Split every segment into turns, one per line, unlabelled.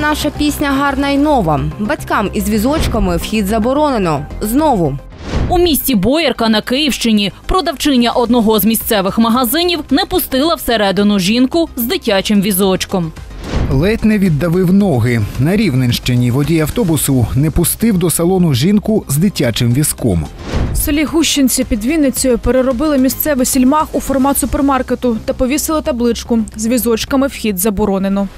Наша пісня гарна й нова. Батькам із візочками вхід заборонено. Знову.
У місті Боярка на Київщині продавчиня одного з місцевих магазинів не пустила всередину жінку з дитячим візочком.
Ледь не віддавив ноги. На Рівненщині водій автобусу не пустив до салону жінку з дитячим візком.
В селі Гущинці під Вінницею переробили місцевий сільмах у формат супермаркету та повісили табличку з візочками вхід заборонено.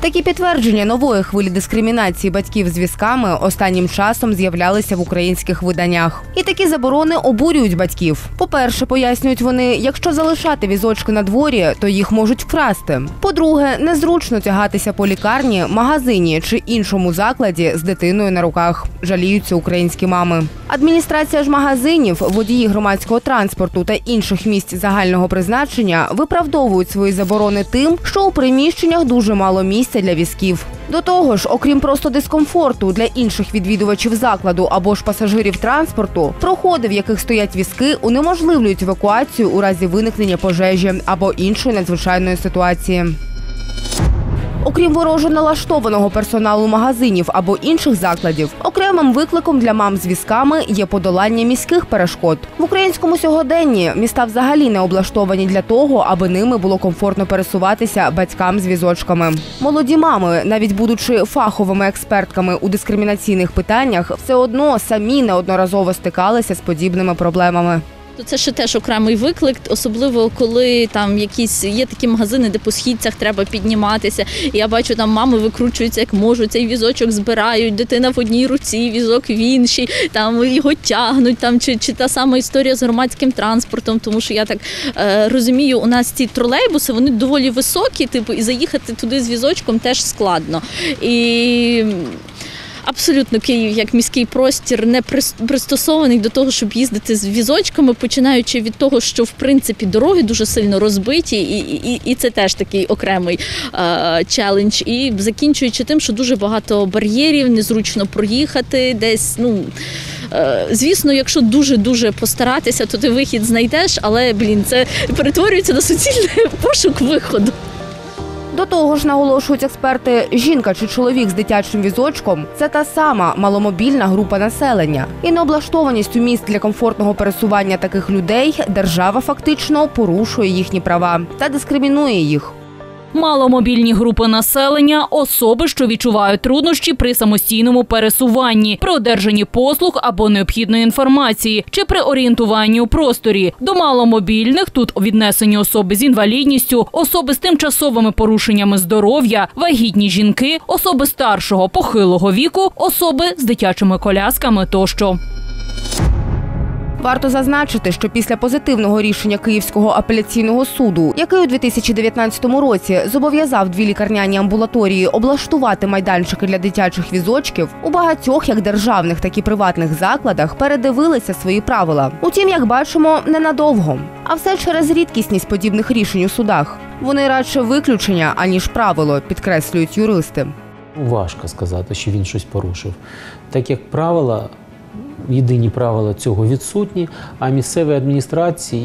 Такі підтвердження нової хвилі дискримінації батьків з візками останнім часом з'являлися в українських виданнях. І такі заборони обурюють батьків. По-перше, пояснюють вони, якщо залишати візочки на дворі, то їх можуть вкрасти. По-друге, незручно тягатися по лікарні, магазині чи іншому закладі з дитиною на руках. Жаліються українські мами. Адміністрація ж магазинів, водії громадського транспорту та інших місць загального призначення виправдовують свої заборони тим, що у приміщеннях дуже мало місця для візків. До того ж, окрім просто дискомфорту для інших відвідувачів закладу або ж пасажирів транспорту, проходи, в яких стоять візки, унеможливлюють евакуацію у разі виникнення пожежі або іншої надзвичайної ситуації. Окрім вороже налаштованого персоналу магазинів або інших закладів, окремим викликом для мам з візками є подолання міських перешкод. В українському сьогоденні міста взагалі не облаштовані для того, аби ними було комфортно пересуватися батькам з візочками. Молоді мами, навіть будучи фаховими експертками у дискримінаційних питаннях, все одно самі неодноразово стикалися з подібними проблемами.
То це ще теж окремий виклик, особливо коли там якісь є такі магазини, де по східцях треба підніматися. Я бачу, там мами викручуються як можуть, цей візочок збирають, дитина в одній руці, візок в іншій, там його тягнуть, там чи, чи та сама історія з громадським транспортом, тому що я так е, розумію, у нас ці тролейбуси вони доволі високі, типу, і заїхати туди з візочком теж складно. І Абсолютно Київ як міський простір не прис- пристосований до того, щоб їздити з візочками, починаючи від того, що в принципі дороги дуже сильно розбиті, і, і, і це теж такий окремий е, челендж. І закінчуючи тим, що дуже багато бар'єрів, незручно проїхати десь. Ну е, звісно, якщо дуже дуже постаратися, то ти вихід знайдеш, але блін, це перетворюється на суцільний пошук виходу.
До того ж, наголошують експерти, жінка чи чоловік з дитячим візочком це та сама маломобільна група населення. І необлаштованістю міст для комфортного пересування таких людей держава фактично порушує їхні права та дискримінує їх.
Маломобільні групи населення особи, що відчувають труднощі при самостійному пересуванні, при одержанні послуг або необхідної інформації чи при орієнтуванні у просторі. До маломобільних тут віднесені особи з інвалідністю, особи з тимчасовими порушеннями здоров'я, вагітні жінки, особи старшого похилого віку, особи з дитячими колясками тощо.
Варто зазначити, що після позитивного рішення Київського апеляційного суду, який у 2019 році зобов'язав дві лікарняні амбулаторії облаштувати майданчики для дитячих візочків, у багатьох як державних, так і приватних закладах передивилися свої правила. Утім, як бачимо, ненадовго. А все через рідкісність подібних рішень у судах. Вони радше виключення аніж правило, підкреслюють юристи.
Важко сказати, що він щось порушив. Так як правила, єдині правила цього відсутні, а місцеві адміністрації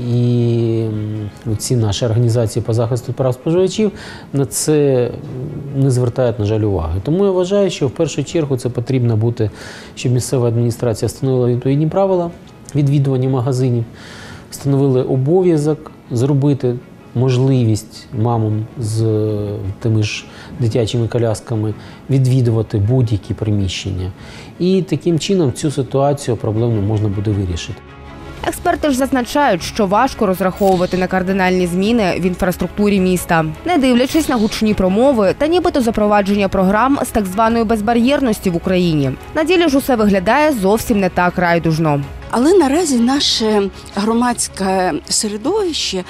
і ці наші організації по захисту прав споживачів на це не звертають, на жаль, уваги. Тому я вважаю, що в першу чергу це потрібно бути, щоб місцева адміністрація встановила відповідні правила відвідування магазинів, встановили обов'язок зробити можливість мамам з е, тими ж дитячими колясками відвідувати будь-які приміщення. І таким чином цю ситуацію проблемно можна буде вирішити.
Експерти ж зазначають, що важко розраховувати на кардинальні зміни в інфраструктурі міста, не дивлячись на гучні промови та нібито запровадження програм з так званої безбар'єрності в Україні. На ділі ж усе виглядає зовсім не так райдужно.
Але наразі наше громадське середовище.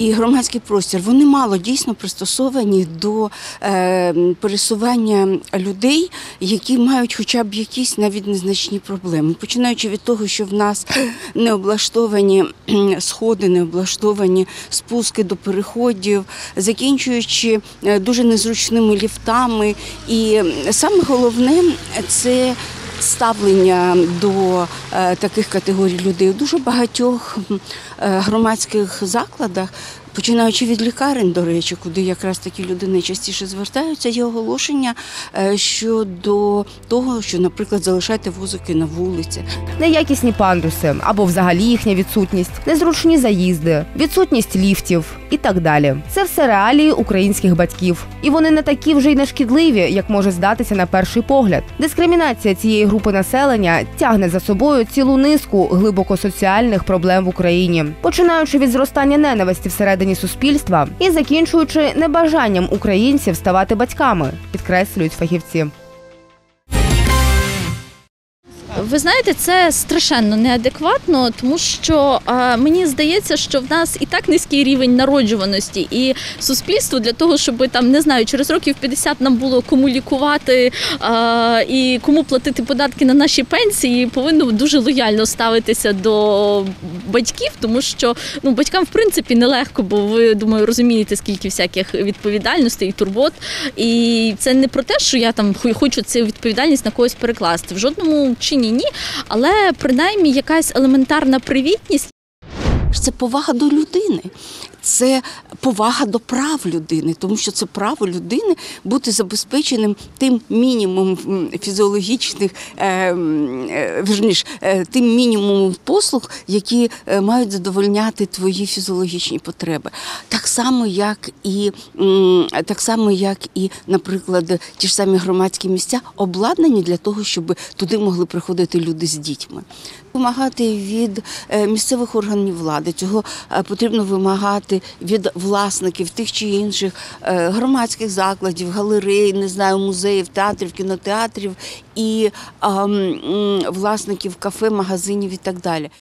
І громадський простір вони мало дійсно пристосовані до е, пересування людей, які мають хоча б якісь навіть незначні проблеми. Починаючи від того, що в нас не облаштовані сходи, не облаштовані спуски до переходів, закінчуючи е, дуже незручними ліфтами. І саме головне це ставлення до е, таких категорій людей у дуже багатьох е, громадських закладах починаючи від лікарень, до речі, куди якраз такі люди найчастіше звертаються, є оголошення е, щодо того, що, наприклад, залишайте вузики на вулиці.
неякісні пандуси або взагалі їхня відсутність, незручні заїзди, відсутність ліфтів і так далі. Це все реалії українських батьків, і вони не такі вже й нешкідливі, як може здатися на перший погляд. Дискримінація цієї групи населення тягне за собою цілу низку глибоко соціальних проблем в Україні, починаючи від зростання ненависті всередині суспільства і закінчуючи небажанням українців ставати батьками, підкреслюють фахівці.
Ви знаєте, це страшенно неадекватно, тому що е, мені здається, що в нас і так низький рівень народжуваності, і суспільство для того, щоб там не знаю, через років 50 нам було кому лікувати е, і кому платити податки на наші пенсії, повинно дуже лояльно ставитися до батьків, тому що ну батькам в принципі нелегко, бо ви думаю розумієте, скільки всяких відповідальностей і турбот. І це не про те, що я там хо- хочу цю відповідальність на когось перекласти. В жодному чині ні. Але принаймні якась елементарна привітність.
Це повага до людини, це повага до прав людини, тому що це право людини бути забезпеченим тим мінімумом фізіологічних, е, е, вірніш, е, тим мінімумом послуг, які мають задовольняти твої фізіологічні потреби. Так само, як і так само, як і, наприклад, ті ж самі громадські місця обладнані для того, щоб туди могли приходити люди з дітьми. Вимагати від місцевих органів влади цього потрібно вимагати від власників тих чи інших е, громадських закладів, галерей, не знаю, музеїв, театрів, кінотеатрів і власників кафе, магазинів і так далі.